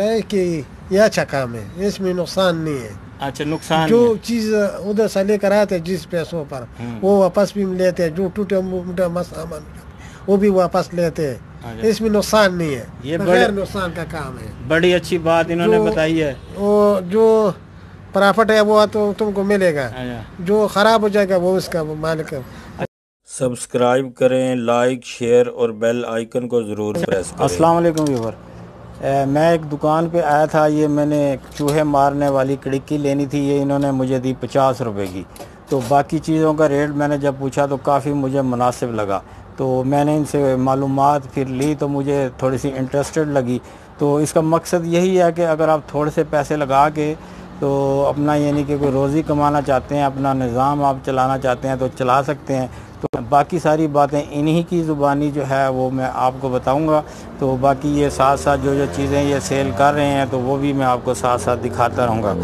ہے کہ یہ اچھا کام ہے؟ اس میں نقصان نہیں ہے۔ اچھا نقصان جو۔ چیز ادھر سے لے کر آتے ہیں جس پیسوں پر ہوں۔ وہ واپس بھی لیتے ہیں۔ جو ٹوٹے موٹے سامان وہ بھی واپس لیتے ہیں۔ اچھا۔ اس میں نقصان نہیں ہے۔ یہ بغیر نقصان کا کام ہے۔ بڑی اچھی بات انہوں نے بتائی ہے۔ وہ جو پرافٹ ہے وہ تو تم کو ملے گا۔ اچھا۔ جو خراب ہو جائے گا وہ اس کا مالک ہے۔ سبسکرائب کریں لائک شیئر اور بیل آئیکن کو ضرور پریس کریں۔ السلام علیکم ویور۔ میں ایک دکان پہ آیا تھا، یہ میں نے چوہے مارنے والی کڑکی لینی تھی، یہ انہوں نے مجھے دی پچاس روپے کی۔ تو باقی چیزوں کا ریٹ میں نے جب پوچھا تو کافی مجھے مناسب لگا۔ تو میں نے ان سے معلومات پھر لی، تو مجھے تھوڑی سی انٹرسٹڈ لگی۔ تو اس کا مقصد یہی ہے کہ اگر آپ تھوڑے سے پیسے لگا کے تو اپنا یعنی کہ کوئی روزی کمانا چاہتے ہیں، اپنا نظام آپ چلانا چاہتے ہیں تو چلا سکتے ہیں۔ باقی ساری باتیں انہی کی زبانی جو ہے وہ میں آپ کو بتاؤں گا۔ تو باقی یہ ساتھ ساتھ جو جو چیزیں یہ سیل کر رہے ہیں تو وہ بھی میں آپ کو ساتھ ساتھ دکھاتا رہوں گا۔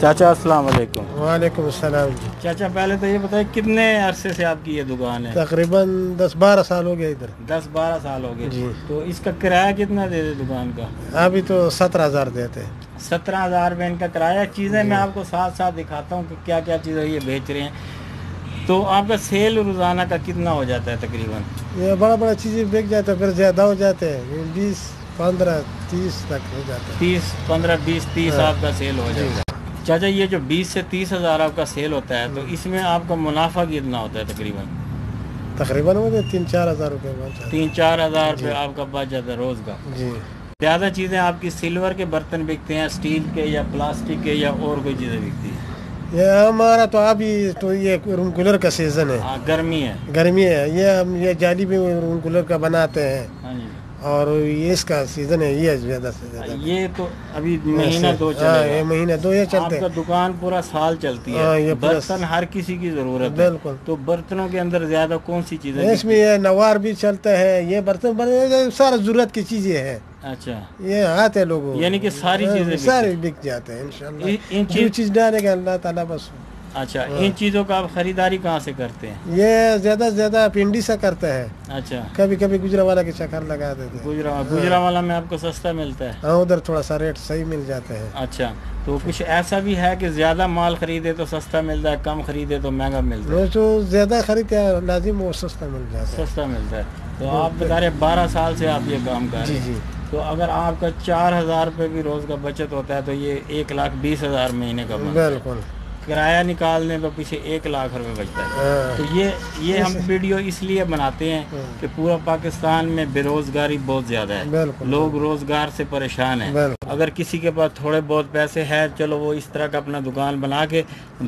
چاچا السلام علیکم۔ وعلیکم السلام۔ جی چاچا پہلے تو یہ بتائیں کتنے عرصے سے آپ کی یہ دکان ہے؟ تقریباً دس بارہ سال ہو گیا ادھر۔ دس بارہ سال ہو گئے۔ جی۔ تو اس کا کرایہ کتنا دے دے دکان کا؟ ابھی تو سترہ ہزار دیتے ہیں۔ سترہ ہزار روپے ان کا کرایہ۔ چیزیں میں آپ کو ساتھ ساتھ دکھاتا ہوں کہ کیا کیا چیزیں یہ بیچ رہے ہیں۔ تو آپ کا سیل روزانہ کا کتنا ہو جاتا ہے تقریباً؟ یہ بڑا بڑا چیزیں بک جاتے ہیں پھر زیادہ ہو جاتے ہیں۔ بیس پندرہ تیس تک ہو جاتے ہیں تیس پندرہ بیس تیس ہاں۔ آپ کا سیل ہو جاتا ہے۔ چاچا یہ جو بیس سے تیس ہزار آپ کا سیل ہوتا ہے تو اس میں آپ کا منافع کتنا ہوتا ہے تقریباً؟ تقریباً وہ تین چار ہزار روپے تین چار ہزار روپے آپ کا بچ جاتا ہے روز کا۔ جی۔ زیادہ چیزیں آپ کی سلور کے برتن بکتے ہیں اسٹیل کے یا پلاسٹک کے یا اور کوئی چیزیں بکتی ہیں۔ یہ ہمارا تو ابھی تو یہ روم کولر کا سیزن ہے۔ ہاں گرمی ہے۔ گرمی ہے۔ یہ ہم یہ جالی بھی روم کولر کا بناتے ہیں۔ ہاں جی۔ اور یہ اس کا سیزن ہے یہ زیادہ سے زیادہ۔ یہ تو ابھی مہینہ دو ہاں چلے یہ مہینہ دو یہ آپ چلتے کا ہیں۔ دکان پورا سال چلتی ہاں، ہے برتن ہر کسی کی ضرورت ہے۔ بالکل۔ تو برتنوں کے اندر زیادہ کون سی چیزیں اس میں یہ نوار بھی چلتا ہے یہ برتن سارا ضرورت کی چیزیں ہیں۔ اچھا۔ یہ آتے لوگ یعنی کہ ساری چیزیں سارے بک جاتے ہیں۔ انشاءاللہ۔ ان- ان جو چیز- ڈالے گا اللہ تعالیٰ بس۔ اچھا ان چیزوں کا آپ خریداری کہاں سے کرتے ہیں؟ یہ زیادہ سے زیادہ پنڈی سے کرتا ہے اچھا۔ کبھی کبھی گجرا والا کے چکر لگا دیتے ہیں۔ گجرا گجرا والا میں آپ کو سستا ملتا ہے۔ ہاں ادھر تھوڑا سا ریٹ صحیح مل جاتے ہیں۔ اچھا تو کچھ ایسا بھی ہے کہ زیادہ مال خریدے تو سستا ملتا ہے کم خریدے تو مہنگا ملتا ہے؟ جو زیادہ خریدتے ہیں لازم وہ سستا مل جاتا ہے۔ سستا ملتا ہے۔ تو آپ بتا رہے بارہ سال سے آپ یہ کام کر رہے جی ہیں جی۔ تو اگر آپ کا چار ہزار روپے بھی روز کا بچت ہوتا ہے تو یہ ایک لاکھ بیس ہزار مہینے کا بالکل۔ کرایہ نکال دیں تو پیچھے ایک لاکھ روپے بچتا ہے۔ ہاں تو یہ یہ ہم ویڈیو اس لیے بناتے ہیں کہ پورا پاکستان میں بے روزگاری بہت زیادہ ہے۔ لوگ روزگار سے پریشان ہیں۔ اگر کسی کے پاس تھوڑے بہت پیسے ہیں چلو وہ اس طرح کا اپنا دکان بنا کے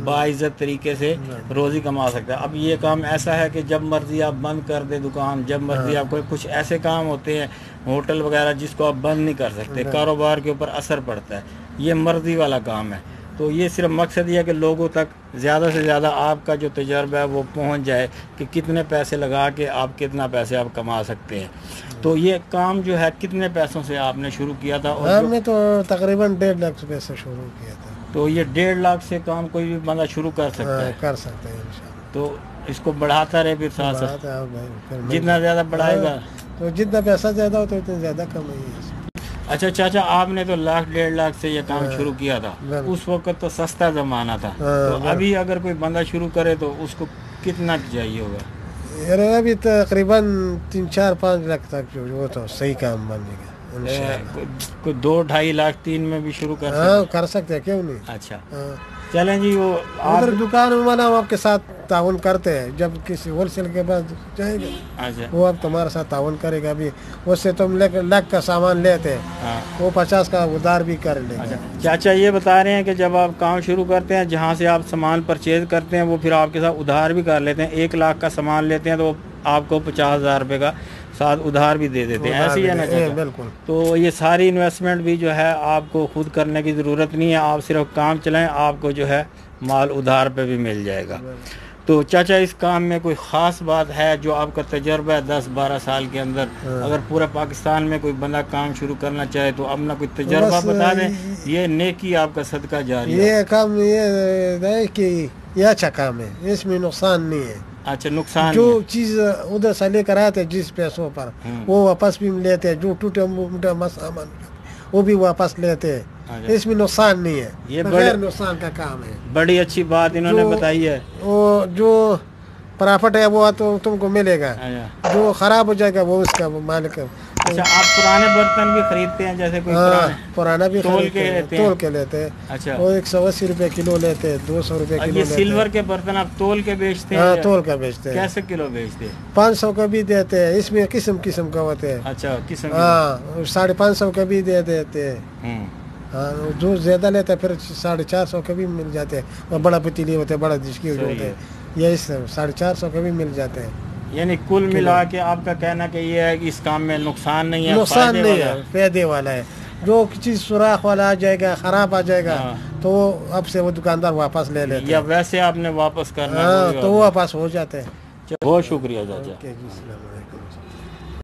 باعزت طریقے سے روزی کما سکتا ہے۔ اب یہ کام ایسا ہے کہ جب مرضی آپ بند کر دیں دکان جب مرضی آپ کوئی کچھ ایسے کام ہوتے ہیں ہوٹل وغیرہ جس کو آپ بند نہیں کر سکتے کاروبار کے اوپر اثر پڑتا ہے۔ یہ مرضی والا کام ہے۔ تو یہ صرف مقصد یہ ہے کہ لوگوں تک زیادہ سے زیادہ آپ کا جو تجربہ ہے وہ پہنچ جائے کہ کتنے پیسے لگا کے آپ کتنا پیسے آپ کما سکتے ہیں۔ تو یہ کام جو ہے کتنے پیسوں سے آپ نے شروع کیا تھا اور ہم نے تو تقریباً ڈیڑھ لاکھ روپے سے شروع کیا تھا تو یہ ڈیڑھ لاکھ سے کام کوئی بھی بندہ شروع کر سکتا ہاں ہے۔ کر ہیں انشاءاللہ۔ تو اس کو بڑھاتا رہے پھر ساتھ ساتھ۔ ہے جتنا زیادہ بڑھائے گا۔ تو جتنا پیسہ زیادہ ہوتا ہے اتنا زیادہ کمائی ہے اچھا چاچا آپ نے تو لاکھ ڈیڑھ لاکھ سے یہ کام شروع کیا تھا۔ اس وقت تو سستا زمانہ تھا۔ ہاں، تو ابھی اگر کوئی بندہ شروع کرے تو اس کو کتنا چاہیے ہوگا؟ یار ابھی تقریباً تین چار پانچ لاکھ تک جو وہ تو صحیح کام گا انشاءاللہ۔ کوئی- دو ڈھائی لاکھ تین میں بھی شروع کر ہاں کر سکتے ہیں کیوں نہیں؟ اچھا۔ ہاں۔ چلیں جی وہ دکان والا آپ کے ساتھ تعاون کرتے ہیں۔ جب کسی ہول سیل کے پاس جائے گا اچھا۔ وہ اب تمہارے ساتھ تعاون کرے گا ابھی اس سے تم لاکھ کا سامان لیتے ہیں۔ ہاں۔ وہ پچاس کا ادھار بھی کر لے گا اچھا۔ چاچا یہ بتا رہے ہیں کہ جب آپ کام شروع کرتے ہیں جہاں سے آپ سامان پرچیز کرتے ہیں وہ پھر آپ کے ساتھ ادھار بھی کر لیتے ہیں۔ ایک لاکھ کا سامان لیتے ہیں تو آپ کو پچاس ہزار روپے کا ساتھ ادھار بھی دے دیتے ہیں۔ ایسے ہی ہے نا بالکل۔ تو یہ ساری انویسٹمنٹ بھی جو ہے آپ کو خود کرنے کی ضرورت نہیں ہے۔ آپ صرف کام چلائیں آپ کو جو ہے مال ادھار پہ بھی مل جائے گا۔ تو چاچا اس کام میں کوئی خاص بات ہے جو آپ کا تجربہ ہے دس بارہ سال کے اندر؟ ہاں۔ اگر پورے پاکستان میں کوئی بندہ کام شروع کرنا چاہے تو اپنا کوئی تجربہ بتا دیں۔ یہ نیکی آپ کا صدقہ جاری یہ کام یہ کہ یہ اچھا کام ہے اس میں نقصان نہیں ہے۔ اچھا نقصان جو چیز ادھر سے لے کر آتے جس پیسوں پر ہاں۔ وہ واپس بھی لیتے جو ٹوٹے موٹے سامان وہ بھی واپس لیتے ہیں۔ اس میں نقصان نہیں ہے۔ یہ بغیر نقصان کا کام ہے۔ بڑی اچھی بات انہوں نے بتائی ہے۔ وہ جو پرافٹ ہے وہ تو تم کو ملے گا۔ جو خراب ہو جائے گا وہ اس کا مالک اچھا آپ پرانے برتن بھی خریدتے ہیں جیسے کوئی ہاں پرانا بھی تول کے لیتے ہیں۔ تول کے لیتے ہیں۔ اچھا۔ وہ ایک سو اسی روپے کلو لیتے ہیں دو سو روپے کلو یہ سلور کے برتن آپ تول کے بیچتے ہیں ہاں تول کا بیچتے ہیں۔ کیسے کلو بیچتے ہیں؟ پانچ سو کا بھی دیتے ہیں اس میں قسم قسم کا ہوتے ہیں۔ اچھا قسم ہاں ساڑھے پانچ سو کا بھی دے دیتے ہیں۔ ہاں، جو زیادہ لیتا ہے پھر ساڑھے چار سو کے بھی مل جاتے ہیں۔ بڑا پتیلی ہوتے ہیں بڑا دشکی ہوتے ہیں۔ یہ اس ساڑھے چار سو کے بھی مل جاتے ہیں۔ یعنی کل ملا کے آپ کا کہنا کہ یہ ہے کہ اس کام میں نقصان نہیں ہے نقصان نہیں ہے فائدے والا ہے۔ جو چیز سوراخ والا آ جائے گا خراب آ جائے گا ہاں۔ تو اب سے وہ دکاندار واپس لے لیتے یا ویسے آپ نے واپس کرنا ہاں، تو وہ واپس ہو جاتے ہیں۔ بہت شکریہ جاجا